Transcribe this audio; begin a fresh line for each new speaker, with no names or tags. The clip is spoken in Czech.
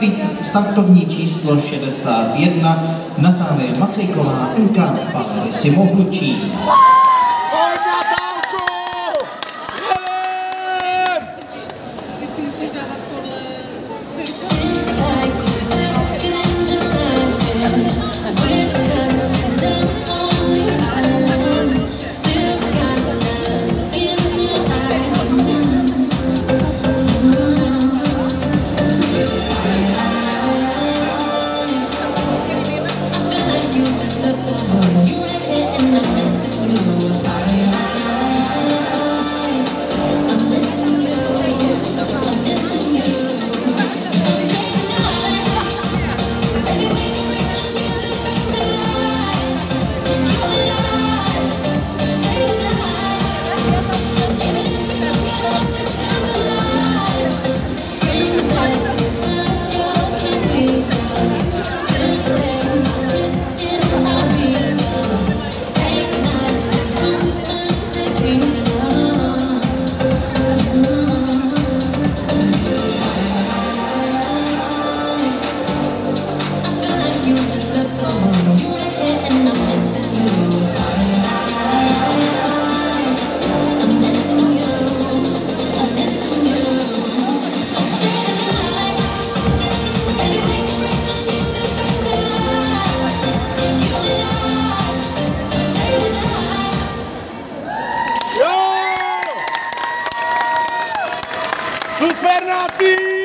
starty, startovní číslo 61 Natálie Macejková, MK Pavely Simohlučí. Super Nati!